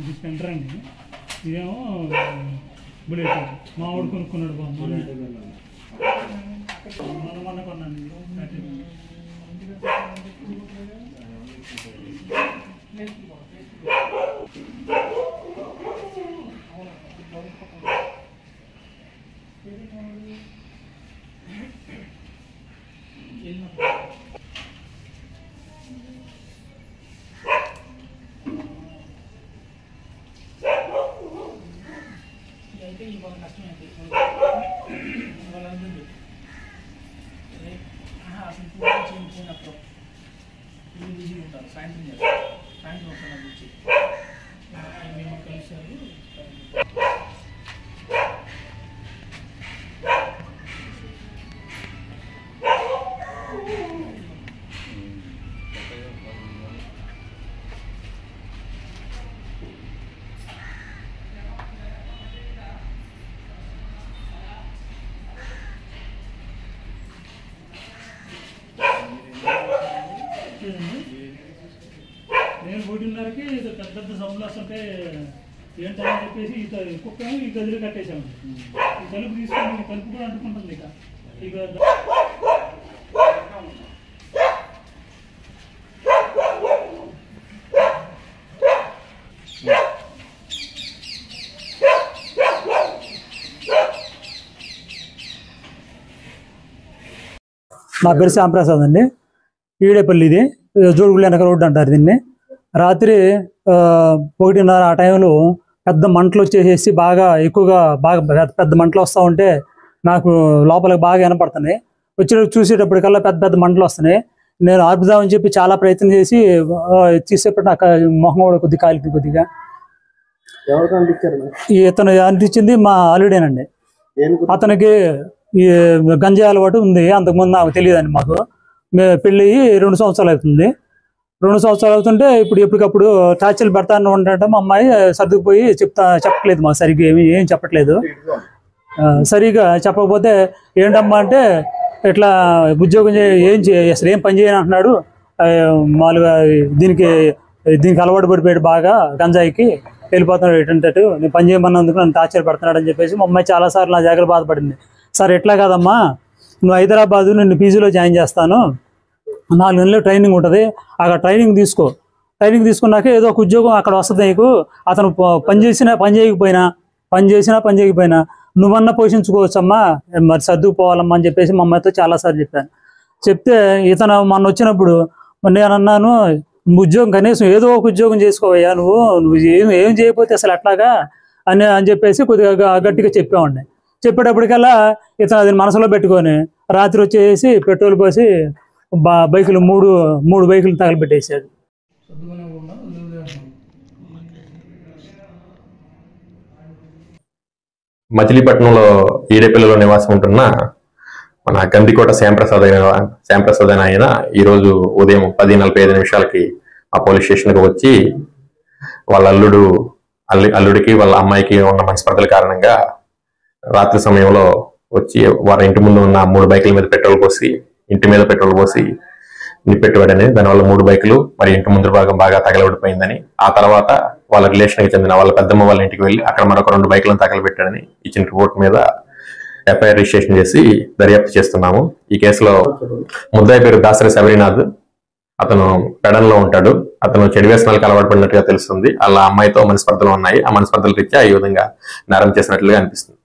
ఇది స్పెంటర్ అండి. ఇదేమో బుల్లెట్ మా వాడు కొనుక్కున్నాడు బాబు మొన్న మొన్న కొన్నాను. అయితే కష్టమైంది అసలు పూజ చేయించినప్పుడు ఇది బిజీ ఉంటారు. సాయంత్రం చేస్తారు. సాయంత్రం వస్తారు వచ్చి మేము కలిసారు నేను ఒకటిన్నరకి ఇది పెద్ద పెద్ద సౌండ్లు వస్తుంటే ఏంటని చెప్పేసి ఈ త- కుక్క ఏమో ఈ గదిలో కట్టేశాము. ఈ తలుపు తీసుకొని ఈ తలుపు కూడా అంటుకుంటుంది ఇక. ఇక నా పేరు శ్యాంప్రసాద్ అండి. ఈడేపల్లి ఇది జోడుగుళ్ళు వెనక రోడ్డు అంటారు దీన్ని. రాత్రి ఒకటిన్నర ఆ టైంలో పెద్ద మంటలు వచ్చేసేసి బాగా ఎక్కువగా బాగా పెద్ద- పెద్ద మంటలు వస్తూ ఉంటే నాకు లోపలికి బాగా వినపడుతున్నాయి. వచ్చి చూసేటప్పటికల్లా పెద్ద పెద్ద మంటలు వస్తున్నాయి. నేను ఆర్పుదామని చెప్పి చాలా ప్రయత్నం చేసి తీసేపటి నాకు మొహం కూడా కొద్దిగా కాలింది కొద్దిగా. ఇతను అనిపించింది మా ఆలుడేనండి? అతనికి ఈ గంజాయి అలవాటు ఉంది. అంతకుముందు నాకు తెలియదండి మాకు. మే పెళ్ళి రెండు సంవత్సరాలు అవుతుంది. రెండు సంవత్సరాలు అవుతుంటే ఇప్పుడు ఎప్పటికప్పుడు టార్చర్లు పెడతాను ఉండటం మా అమ్మాయి సర్దుకుపోయి చెప్తా చెప్పట్లేదు మా సరిగ్గా ఏమి ఏం చెప్పట్లేదు. సరిగ్గా సరిగా చెప్పకపోతే ఏంటమ్మా అంటే ఇట్లా ఉద్యోగం ఏం అసలు ఏం పని చేయను అంటున్నాడు. మామూలుగా దీనికి దీనికి అలవాటు పడిపోయాడు బాగా గంజాయికి వెళ్ళిపోతున్నాడు ఏంటంటే నేను పని చేయమన్నందుకు నన్ను టార్చర్ పెడుతున్నాడు అని చెప్పేసి మా అమ్మాయి చాలాసార్లు నా జాగ్రత్త బాధపడింది. సార్ ఎట్లా కాదమ్మా? నువ్వు హైదరాబాద్ నిన్ను పీజీలో జాయిన్ చేస్తాను. నాలుగు నెలలు ట్రైనింగ్ ఉంటుంది. అక్కడ ట్రైనింగ్ తీసుకో. ట్రైనింగ్ తీసుకున్నాక ఏదో ఒక ఉద్యోగం అక్కడ వస్తుంది నీకు. అతను పని చేసినా పని చేయకపోయినా పని చేసినా పని చేయకపోయినా నువ్వన్నా పోషించుకోవచ్చమ్మా మరి సర్దుకుపోవాలమ్మా అని చెప్పేసి మా అమ్మాయితో చాలాసార్లు చెప్పాను. చెప్తే ఇతను మొన్న వచ్చినప్పుడు నేను అన్నాను ఉద్యోగం కనీసం ఏదో ఒక ఉద్యోగం చేసుకోవయ్యా నువ్వు. నువ్వు ఏం ఏం చేయకపోతే అసలు ఎట్లాగా అని అని చెప్పేసి కొద్దిగా గట్టిగా చెప్పామండి చెప్పేటప్పటికల్లా ఇతను అది మనసులో పెట్టుకొని రాత్రి వచ్చేసి పెట్రోల్ పోసి బైకులు మూడు మూడు బైకులు తగలబెట్టేశాడు మచిలీపట్నంలో ఈడేపల్లిలో నివాసం ఉంటున్న మన గందికోట శ్యాంప్రసాద్ అయిన శ్యాంప్రసాద్ అయిన ఆయన ఈరోజు ఉదయం పది నలభై ఐదు నిమిషాలకి ఆ పోలీస్ స్టేషన్కి వచ్చి వాళ్ళ అల్లుడు అల్లు అల్లుడికి వాళ్ళ అమ్మాయికి ఉన్న మనస్పర్ధల కారణంగా రాత్రి సమయంలో వచ్చి వారి ఇంటి ముందు ఉన్న మూడు బైకుల మీద పెట్రోల్ పోసి ఇంటి మీద పెట్రోల్ పోసి నిప్పెట్టువాడని దానివల్ల మూడు బైకులు మరి ఇంటి ముందు భాగం బాగా తగలబడిపోయిందని ఆ తర్వాత వాళ్ళ రిలేషన్కి చెందిన వాళ్ళ పెద్దమ్మ వాళ్ళ ఇంటికి వెళ్ళి అక్కడ మరొక రెండు బైకులను తగలబెట్టాడని ఇచ్చిన రిపోర్ట్ మీద ఎఫ్ఐఆర్ రిజిస్ట్రేషన్ చేసి దర్యాప్తు చేస్తున్నాము. ఈ కేసులో ముద్దాయి పేరు దాసరి శబరినాథ్. అతను పెడన్లో ఉంటాడు. అతను చెడు వ్యసనాలకు అలవాటు పడినట్టుగా తెలుస్తుంది. అలా అమ్మాయితో మనస్పర్ధలు ఉన్నాయి. ఆ మనస్పర్ధల రీత్యా ఈ విధంగా నేరం చేసినట్లుగా అనిపిస్తుంది.